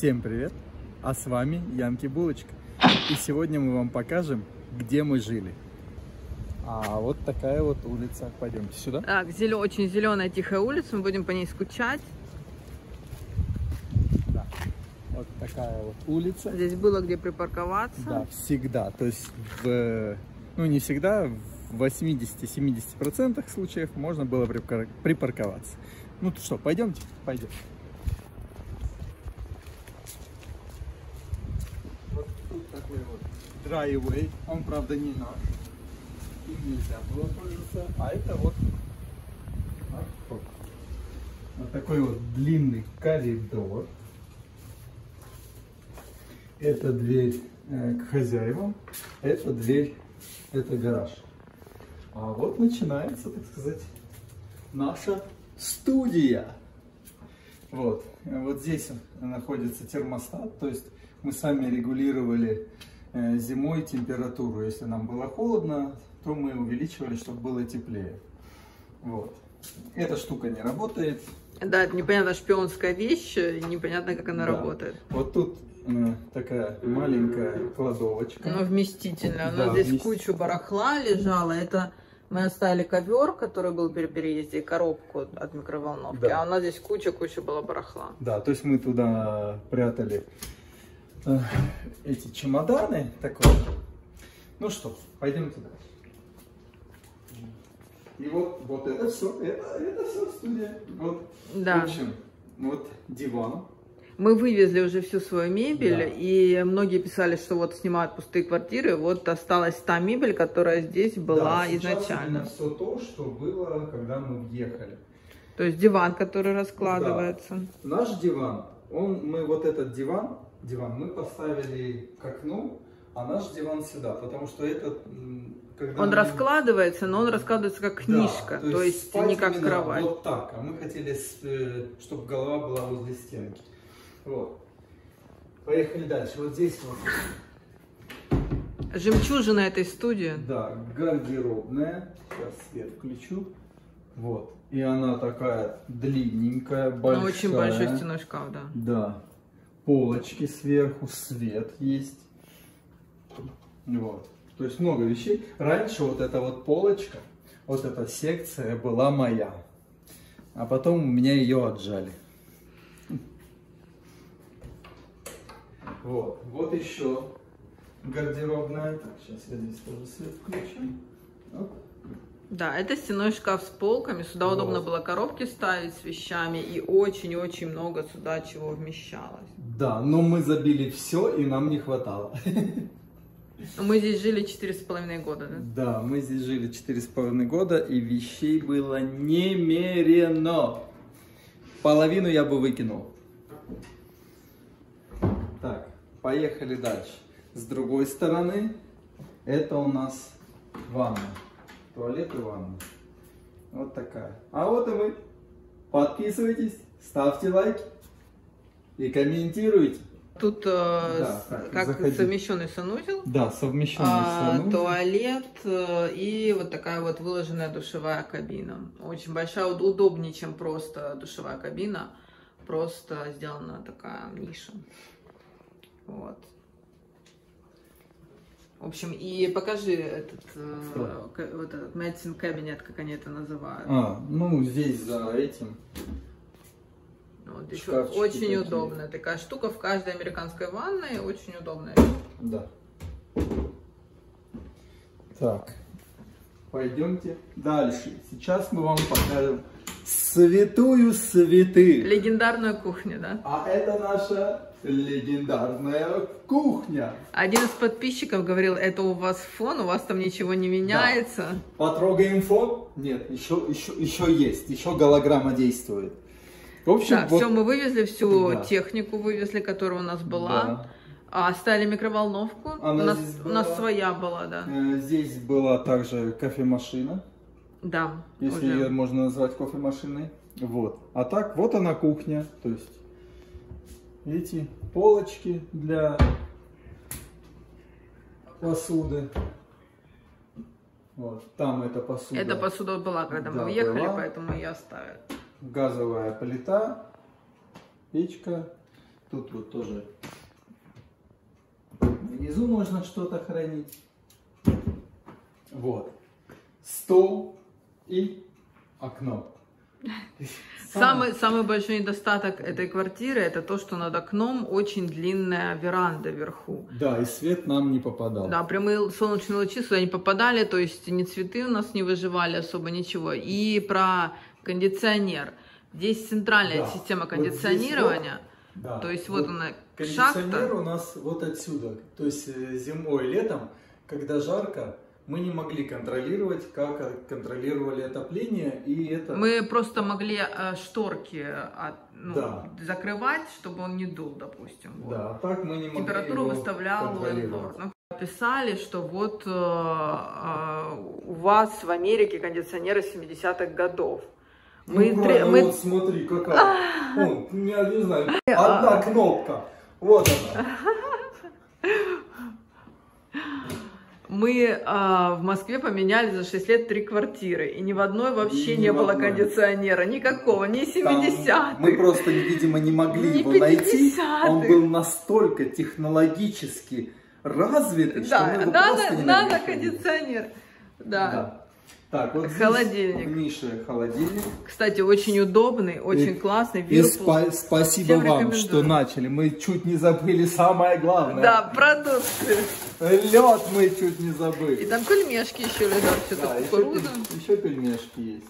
Всем привет! А с вами Янки Булочка. И сегодня мы вам покажем, где мы жили. А вот такая вот улица. Пойдемте сюда. Так, зелё- очень зеленая тихая улица, мы будем по ней скучать. Да. Вот такая вот улица. Здесь было где припарковаться. Да, всегда. То есть, в, ну не всегда, в 80-70% случаев можно было припар- припарковаться. Ну то что, пойдемте? Пойдем. Вот тут такой driveway. Он, правда, не наш. Им нельзя было пользоваться. А это вот парковка. Вот такой вот длинный коридор. Это дверь э, к хозяевам, это дверь, это гараж. А вот начинается, так сказать, наша студия. Вот, вот здесь находится термостат, то есть мы сами регулировали зимой температуру. Если нам было холодно, то мы увеличивали, чтобы было теплее. Вот. Эта штука не работает, Да, это непонятно шпионская вещь, непонятно, как она Да. работает. Вот тут э, такая маленькая кладовочка. Но вместительная. У Да, нас здесь вмест- кучу барахла лежала. Это мы оставили ковер, который был при переезде, и коробку от микроволновки. Да. А у нас здесь куча-куча была барахла. Да, то есть мы туда прятали э, эти чемоданы. Так вот. Ну что, пойдем туда. И вот, вот это все, это, это все студия. Вот, Да. В общем, вот диван. Мы вывезли уже всю свою мебель, Да. и многие писали, что вот снимают пустые квартиры. Вот осталась та мебель, которая здесь была Да, изначально. все то, что было, когда мы въехали. То есть диван, который раскладывается. Наш диван, он, мы вот этот диван, диван мы поставили к окну, а наш диван сюда, потому что этот, когда Он мы- раскладывается, но он раскладывается как Да, книжка, то есть, не как кровать. Вот так, а мы хотели, чтобы голова была возле стенки. Вот. Поехали дальше. Вот здесь вот, Жемчужина этой студии. да, гардеробная. Сейчас свет включу. Вот. И она такая длинненькая, Ну, большая. очень большой стеной шкаф, да. Да. Полочки сверху, свет есть. Вот. То есть много вещей. Раньше вот эта вот полочка, вот эта секция была моя. А потом у меня ее отжали. Вот. Вот еще гардеробная. Так, сейчас я здесь тоже свет включу. Оп. Да, это стеной шкаф с полками. Сюда Вот. удобно было коробки ставить с вещами. И очень-очень много сюда чего вмещалось. Да, но мы забили все и нам не хватало. Мы здесь жили четыре с половиной года, да? Да, мы здесь жили четыре с половиной года, и вещей было немерено. Половину я бы выкинул. Так, поехали дальше. С другой стороны, это у нас ванна. Туалет и ванна. Вот такая. А вот и мы. Подписывайтесь, ставьте лайки и комментируйте. Тут э, Да, так, как заходи. совмещенный санузел. Да, совмещенный А, санузел. туалет э, и вот такая вот выложенная душевая кабина. Очень большая, уд- удобнее, чем просто душевая кабина. Просто сделана такая ниша. Вот. В общем, и покажи этот, э, вот этот medicine кабинет, как они это называют. А, ну здесь за этим. Вот здесь шкафчики очень такие. удобная такая штука в каждой американской ванной, очень удобная. Да. Так, пойдемте дальше. Сейчас мы вам покажем святую святых. Легендарная кухня, да? А это наша легендарная кухня. Один из подписчиков говорил, это у вас фон, у вас там ничего не меняется. Потрогаем фон? Нет, еще, еще, еще есть, еще голограмма действует. В общем, Да, вот- все, мы вывезли всю Да. технику, вывезли, которая у нас была. Да. А оставили микроволновку. Она у, нас, здесь у нас была. своя была, да. Э, Здесь была также кофемашина. Да, если уже. ее можно назвать кофемашиной. Вот. А так, вот она кухня. То есть эти полочки для посуды. Вот. Там эта посуда. Эта посуда была, когда Да, мы уехали, была. поэтому ее оставили. Газовая плита, печка. Тут вот тоже внизу можно что-то хранить. Вот. Стол и окно. Самый, самый большой недостаток этой квартиры это то, что над окном очень длинная веранда вверху. Да, и свет нам не попадал. Да, прямые солнечные лучи сюда не попадали, то есть ни цветы у нас не выживали особо ничего. И про кондиционер. Здесь центральная Да, система вот здесь кондиционирования. Да. То есть вот она Кондиционер шахта. у нас вот отсюда. То есть э, зимой, летом, когда жарко, мы не могли контролировать, как э, контролировали отопление. И это... Мы просто могли э, шторки от- ну, Да. закрывать, чтобы он не дул, допустим. вот. Да, а так мы не могли Температуру выставлял лендлорд. Ну, Писали, что вот э, э, у вас в Америке кондиционеры 70-х годов. Ну, Мы правильно, тре- мы- вот смотри, какая. Вон, я не знаю, одна кнопка. Вот она. Мы э, в Москве поменяли за 6 лет три квартиры, и ни в одной вообще не ни в было одной. кондиционера, никакого, ни Там 70-х. Мы просто, видимо, не могли Не его найти. 50-х. Он был настолько технологически развитый, что мы Да, его надо, просто не надо кондиционер. Да. Да. Так, вот Холодильник. нише холодильник. Кстати, очень удобный, очень И- классный. И спа- спасибо Всем вам, что начали. Мы чуть не забыли самое главное. Да, продукты. Лед мы чуть не И забыли. там пельмешки еще лежат, что-то Да, еще, кукуруза. пель- еще пельмешки есть.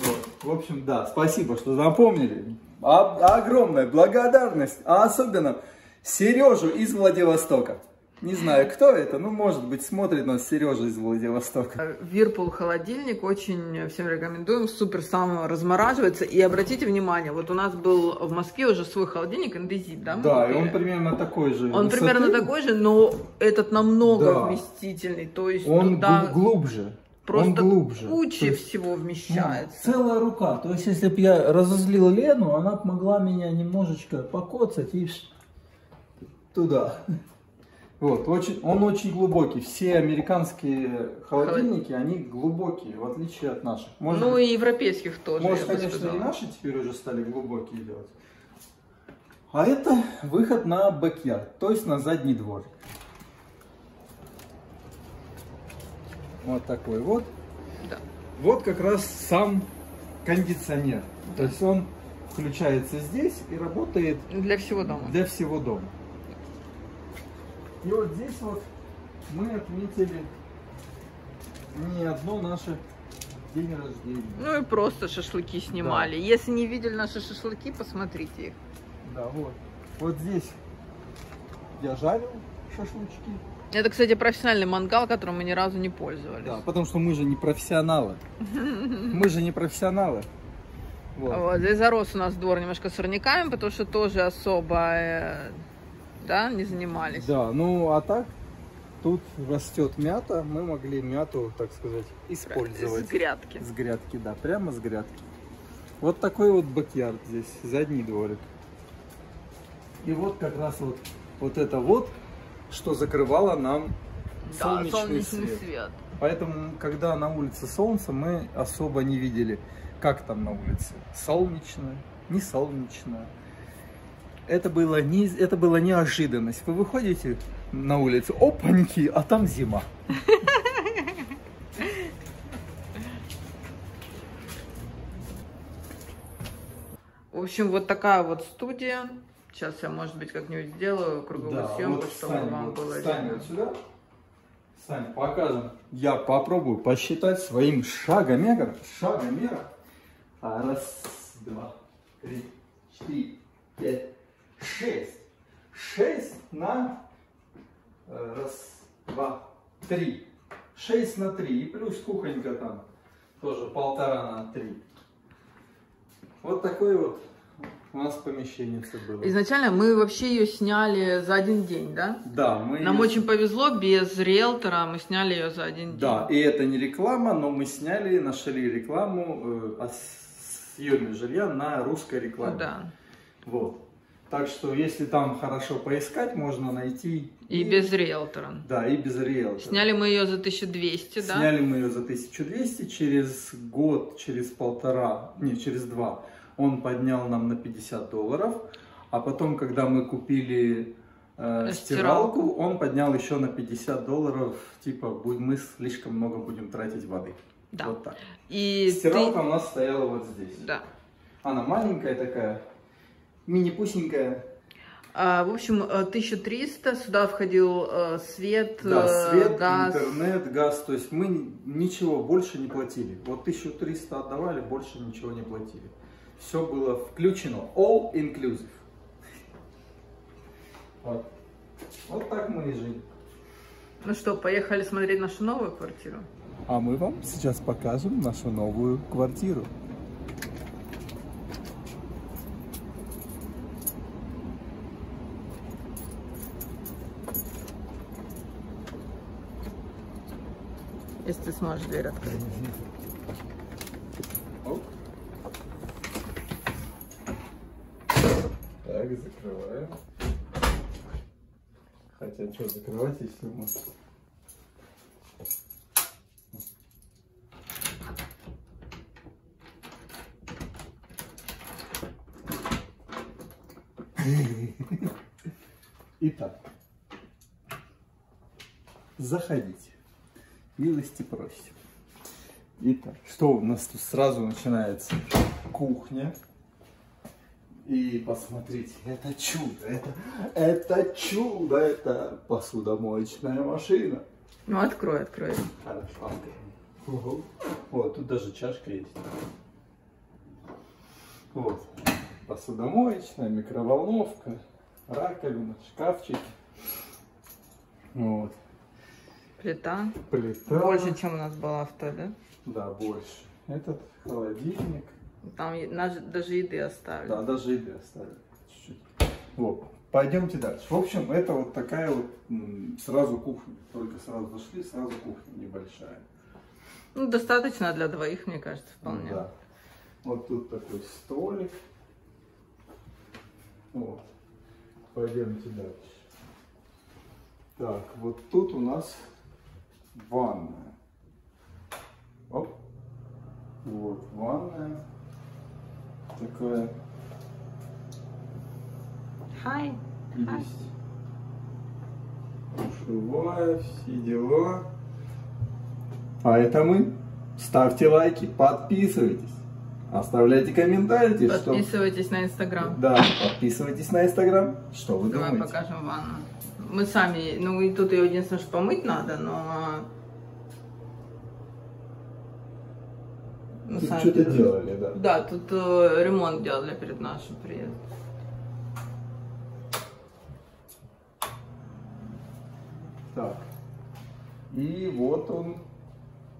Вот. В общем, да, спасибо, что запомнили. А- огромная благодарность, а особенно Сережу из Владивостока. Не знаю, кто это, ну, может быть, смотрит нас Сережа из Владивостока. Вирпул холодильник, очень всем рекомендуем, супер сам размораживается. И обратите внимание, вот у нас был в Москве уже свой холодильник, индезит, да? Да, и он примерно такой же. Он высоты. примерно такой же, но этот намного Да. вместительный. То есть Он туда гл- глубже. просто он глубже. куча есть, всего ну, вмещается. целая рука. То есть, если бы я разозлил Лену, она могла меня немножечко покоцать и туда. Вот, очень, он очень глубокий. Все американские холодильники, они глубокие, в отличие от наших. Может, ну и европейских тоже, может конечно, сказала. и наши теперь уже стали глубокие делать. А это выход на бэкьярд, то есть на задний двор. Вот такой вот. Да. Вот как раз сам кондиционер. То есть он включается здесь и работает Для всего дома. для всего дома. И вот здесь вот мы отметили не одно наше день рождения. Ну и просто шашлыки снимали. Если не видели наши шашлыки, посмотрите их. Да, вот. Вот здесь я жарил шашлычки. Это, кстати, профессиональный мангал, которым мы ни разу не пользовались. Да, потому что мы же не профессионалы. Мы же не профессионалы. Вот. Вот, здесь зарос у нас двор немножко сорняками, потому что тоже особо э, да, не занимались. Да, ну а так тут растет мята, мы могли мяту, так сказать, С использовать. грядки. С грядки, да, прямо с грядки. Вот такой вот бакьярд здесь, задний дворик. И вот как раз вот, вот это вот, что закрывало нам Да, солнечный, солнечный свет. свет. Поэтому, когда на улице солнце, мы особо не видели, как там на улице. Солнечно, не солнечно. Это, было не, это была неожиданность. Вы выходите на улицу, опаньки, а там зима. В общем, вот такая вот студия. Сейчас я, может быть, как-нибудь сделаю круговую съемку, чтобы встань, вам вот было встань видно. вот сюда. Встань, покажем. Я попробую посчитать своим шагомером. Шагомером. А, Раз, два, три, четыре, пять, шесть. Шесть на... э, Раз, два, три. Шесть на три. И плюс кухонька там. Тоже полтора на три. Вот такое вот у нас помещение было. Изначально мы вообще ее сняли за один день, да? Да, мы... Нам очень повезло, без риэлтора мы сняли ее за один день. Да, и это не реклама, но мы сняли, нашли рекламу э, о съеме жилья на русской рекламе. Да. Вот. Так что, если там хорошо поискать, можно найти. И без риэлтора. Да, и без риэлтора. Сняли мы ее за 1200, да? Сняли мы ее за 1200, через год, через полтора, не, через два, он поднял нам на 50 долларов. А потом, когда мы купили э, Стиралку. стиралку, он поднял еще на 50 долларов, типа, мы слишком много будем тратить воды. Да. Вот так. И Стиралка ты... у нас стояла вот здесь. Да. Она маленькая такая, мини-пусенькая. А, в общем, э, 1300, сюда входил э, свет, Да, э, свет, газ. интернет, газ. То есть мы ни- ничего больше не платили. Вот 1300 отдавали, больше ничего не платили. Все было включено. All inclusive. Вот. Вот так мы и жили. Ну что, поехали смотреть нашу новую квартиру? А мы вам сейчас покажем нашу новую квартиру. Если ты сможешь дверь открыть. Так, закрываем. Хотя что закрывать, если мы... Итак, заходите. Милости просим. Итак, что у нас тут сразу начинается? Кухня. И посмотрите, это чудо, это, это чудо, это посудомоечная машина. Ну, открой, открой. Хорошо, открою. Ого. Вот, тут даже чашка есть. Вот, посудомоечная, микроволновка, раковина, шкафчики. Вот, Плита. плита. Больше, чем у нас была в той, да? Да, больше. Этот холодильник. Там даже еды оставили. Да, даже еды оставили чуть-чуть. Вот, пойдемте дальше. В общем, это вот такая вот сразу кухня. Только сразу зашли, сразу кухня небольшая. Ну, достаточно для двоих, мне кажется, вполне. Да. Вот тут такой столик. Вот. Пойдемте дальше. Так, вот тут у нас ванная. Оп. Вот ванная. Такая Хай. Есть. Душевая, все дела. А это мы. Ставьте лайки, подписывайтесь. Оставляйте комментарии, что... Подписывайтесь на Инстаграм. Да, подписывайтесь на Инстаграм. Что вы Давай думаете? покажем ванну. Мы сами, ну и тут ее единственное, что помыть надо, но... мы Тут что-то делали, да. Да, тут э, ремонт делали перед нашим приездом. Так. И вот он,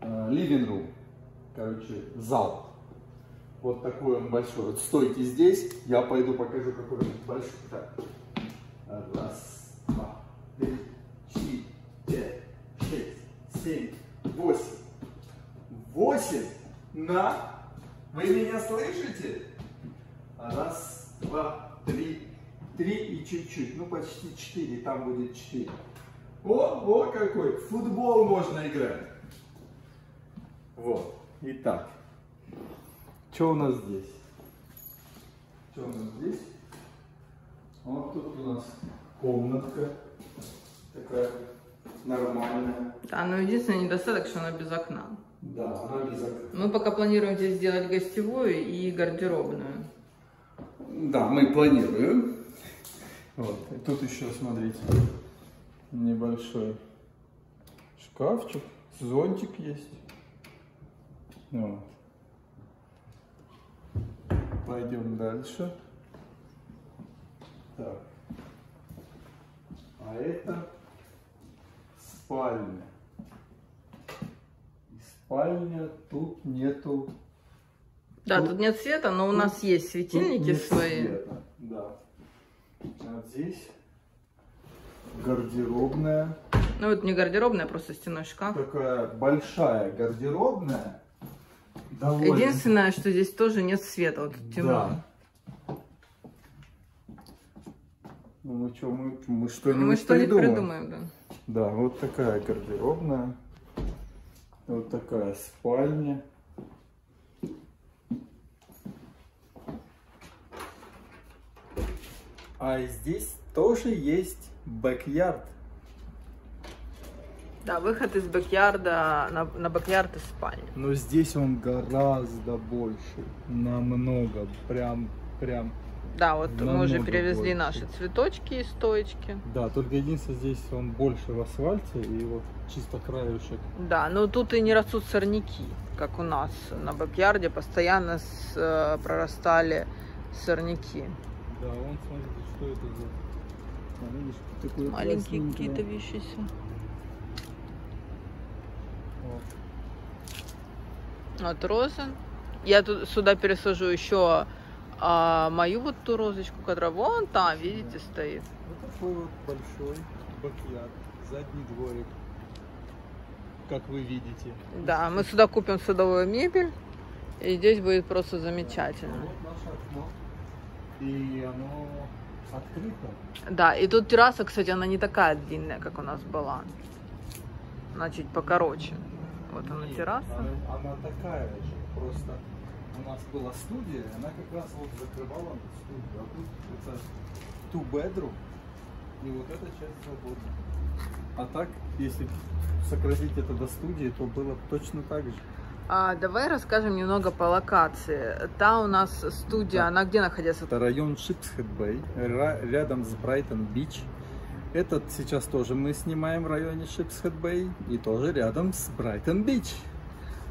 living room. Короче, зал. Вот такой он большой. Вот стойте здесь, я пойду покажу, какой он большой. Так. Раз, три, четыре, шесть, семь, восемь. Восемь на... Вы меня слышите? Раз, два, три, три и чуть-чуть. Ну, почти четыре, там будет четыре. О, о, какой! Футбол можно играть. Вот. Итак. Что у нас здесь? Что у нас здесь? Вот тут у нас комнатка. Такая нормальная. Да, но единственный недостаток, что она без окна. Да, она без окна. Мы пока планируем здесь сделать гостевую и гардеробную. Да, мы планируем. Вот. И тут еще, смотрите, небольшой шкафчик, зонтик есть. Вот. Пойдем дальше. Так. А это спальня. И спальня тут нету Да, Тут- тут нет света, но у тут- нас есть светильники нет свои. света, Да. А здесь гардеробная. Ну, это не гардеробная, просто стеной шкаф. Такая большая гардеробная. Довольно- Единственное, что здесь тоже нет света, вот тут темно. Да. Ну мы что, мы, мы что-нибудь Мы что-нибудь придумаем. придумаем, да. Да, вот такая гардеробная. Вот такая спальня. А здесь тоже есть бэк-ярд. Да, выход из бэк-ярда на, на бэк-ярд из спальни. Но здесь он гораздо больше, намного, прям, прям. Да, вот мы уже перевезли больше. наши цветочки и стоечки. Да, только единственное, здесь он больше в асфальте и вот чисто краешек. Да, но тут и не растут сорняки, как у нас на бэк-ярде постоянно с- э, прорастали сорняки. Да, он, смотрите, что это за... А, видишь, Маленькие какие-то вещицы. Вот. Вот розы. Я тут сюда пересажу еще а, мою вот ту розочку, которая вон там, видите, стоит. Вот такой вот большой бакьярд, задний дворик, как вы видите. Да, мы сюда купим садовую мебель, и здесь будет просто замечательно. Вот наше окно, и оно открыто. Да, и тут терраса, кстати, она не такая длинная, как у нас была. Она чуть покороче. Вот она Нет, терраса. Она, она такая же, просто у нас была студия, она как раз вот закрывала студию. А тут это two bedroom, и вот эта часть свободна. А так, если сократить это до студии, то было точно так же. А, давай расскажем немного по локации. Та у нас студия, Да. она где находится? Это район Шипсхед Бэй, ра- рядом с Брайтон Бич. Этот сейчас тоже мы снимаем в районе Шипсхед Бэй и тоже рядом с Брайтон Бич.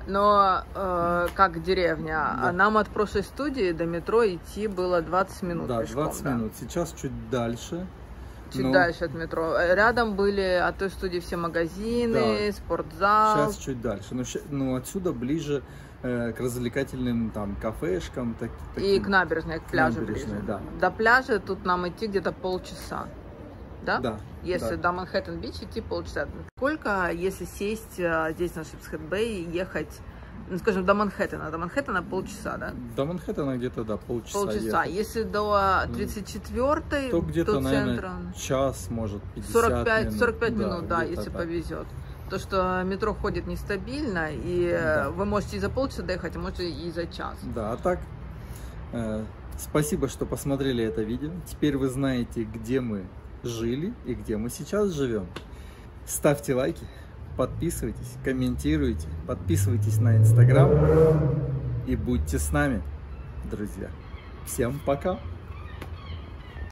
Но э, как деревня, Да. а нам от прошлой студии до метро идти было 20 минут да, пешком. 20 да. минут. Сейчас чуть дальше. Чуть но дальше от метро. Рядом были от той студии все магазины, Да. спортзал. Сейчас чуть дальше. Но, но отсюда ближе э, к развлекательным там кафешкам. Так, И таким. к набережной, к пляжу набережной, ближе. да. До пляжа тут нам идти где-то полчаса. Да? Да. Если да. до Манхэттен-Бич идти полчаса. Сколько, если сесть э, здесь на Шипсхед-Бэй и ехать, ну, скажем, до Манхэттена? До Манхэттена полчаса, да? До Манхэттена где-то, да, полчаса. Полчаса. ехать. Если до 34-й, То где-то, наверное, центра, час, может, 50 45, минут. 45 минут, да, если так. повезет. То, что метро ходит нестабильно, и э, Да. вы можете и за полчаса доехать, а можете и за час. Да, а так, э, спасибо, что посмотрели это видео. Теперь вы знаете, где мы жили и где мы сейчас живем. Ставьте лайки, подписывайтесь, комментируйте, подписывайтесь на Инстаграм и будьте с нами, друзья. Всем пока!